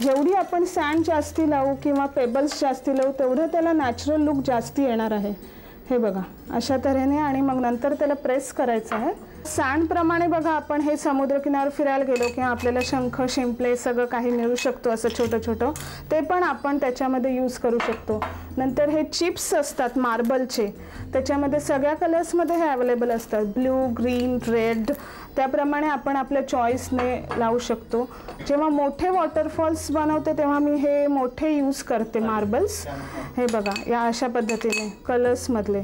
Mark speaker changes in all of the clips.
Speaker 1: जेवढी आपण सँड जास्ती लावू किंवा पेबल्स जास्ती लावू तेवढं त्याला नॅचरल लुक जास्ती येणार आहे. हे बघा अशा तऱ्हेने आणि मग नंतर त्याला प्रेस करायचं आहे. सांडप्रमाणे बघा आपण हे समुद्रकिनार फिरायला गेलो किंवा आपल्याला शंख शिंपले सगळं काही मिळू शकतो असं छोटं छोटं. ते पण आपण त्याच्यामध्ये यूज करू शकतो. नंतर हे चिप्स असतात मार्बलचे. त्याच्यामध्ये सगळ्या कलर्समध्ये हे अवेलेबल असतात. ब्ल्यू ग्रीन रेड त्याप्रमाणे आपण आपल्या चॉईसने लावू शकतो. जेव्हा मोठे वॉटरफॉल्स बनवते तेव्हा मी हे मोठे यूज करते मार्बल्स. हे बघा या अशा पद्धतीने कलर्समधले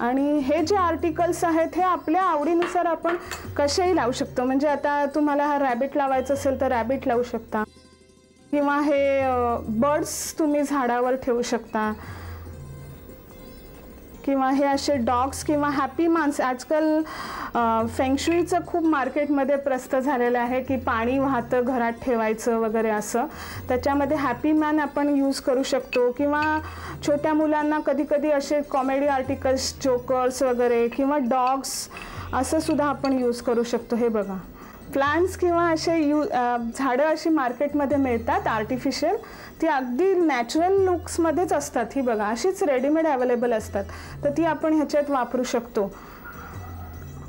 Speaker 1: आणि हे जे आर्टिकल्स आहेत हे आपल्या आवडीनुसार आपण कसेही लावू शकतो? म्हणजे आता तुम्हाला हा रॅबिट लावायचं असेल तर रॅबिट लावू शकता. किंवा हे बर्ड्स तुम्ही झाडावर ठेवू शकता. किंवा हे असे डॉग्स किंवा हॅपी माणसं आजकाल फेंगशुईचं खूप मार्केटमध्ये प्रस्त झालेलं आहे की पाणी वाहतं घरात ठेवायचं वगैरे असं. त्याच्यामध्ये हॅपी मॅन आपण यूज करू शकतो किंवा छोट्या मुलांना कधीकधी असे कॉमेडी आर्टिकल्स जोकर्स वगैरे किंवा डॉग्स असं सुद्धा आपण यूज करू शकतो. हे बघा. प्लांट्स किंवा असे यू झाडं अशी मार्केटमध्ये मिळतात आर्टिफिशियल ती अगदी नॅचरल लुक्समध्येच असतात ही बघा. अशीच रेडीमेड अवेलेबल असतात. तर ती आपण ह्याच्यात वापरू शकतो.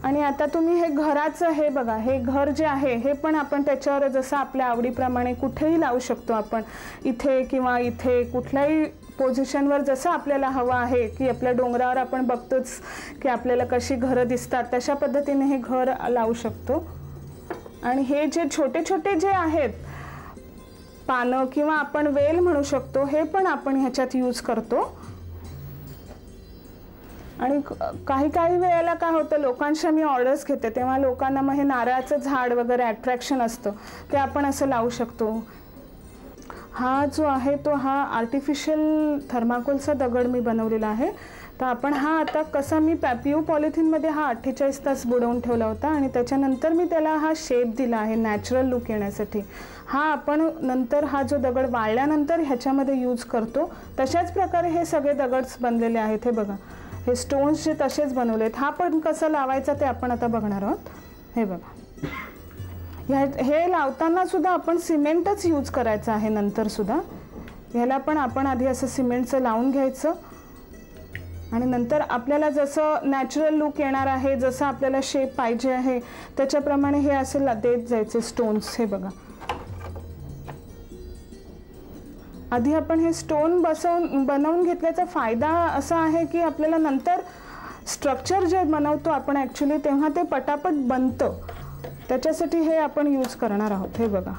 Speaker 1: आणि आता तुम्ही हे घराचं हे बघा हे घर जे आहे हे पण आपण त्याच्यावर जसं आपल्या आवडीप्रमाणे कुठेही लावू शकतो आपण. इथे किंवा इथे कुठल्याही पोझिशनवर जसं आपल्याला हवं आहे की आपल्या डोंगरावर आपण बघतोच की आपल्याला कशी घरं दिसतात तशा पद्धतीने हे घर लावू शकतो. आणि हे जे छोटे छोटे जे आहेत पानं किंवा आपण वेल म्हणू शकतो हे पण आपण ह्याच्यात यूज करतो. आणि काही काही वेळेला काय होतं लोकांच्या मी ऑर्डर्स घेते तेव्हा लोकांना मग हे नारळाचं झाड वगैरे अट्रॅक्शन असतं ते आपण असं लावू शकतो. हा जो आहे तो हा आर्टिफिशियल थर्माकोलचा दगड मी बनवलेला आहे. तर आपण हा आता कसा मी पॅपिओ पॉलिथिनमध्ये हा अठ्ठेचाळीस तास बुडवून ठेवला होता आणि त्याच्यानंतर मी त्याला हा शेप दिला आहे नॅचरल लुक येण्यासाठी. हा आपण नंतर हा जो दगड वाळल्यानंतर ह्याच्यामध्ये यूज करतो. तशाच प्रकारे हे सगळे दगड्स बनलेले आहेत हे बघा. हे स्टोन्स जे तसेच बनवले आहेत हा पण कसा लावायचा ते आपण आता बघणार आहोत. हे बघा. ह्या हे लावताना सुद्धा आपण सिमेंटच यूज करायचं आहे नंतर सुद्धा. ह्याला पण आपण आधी असं सिमेंटचं लावून घ्यायचं. आणि नंतर आपल्याला जसं नॅचरल लुक येणार आहे जसं आपल्याला शेप पाहिजे आहे त्याच्याप्रमाणे हे असं देत जायचे स्टोन्स हे बघा. आधी आपण हे स्टोन बसवून बनवून घेतल्याचा फायदा असा आहे की आपल्याला नंतर स्ट्रक्चर जे बनवतो आपण ॲक्च्युली तेव्हा ते पटापट बनतं. त्याच्यासाठी हे आपण यूज करणार आहोत. हे बघा.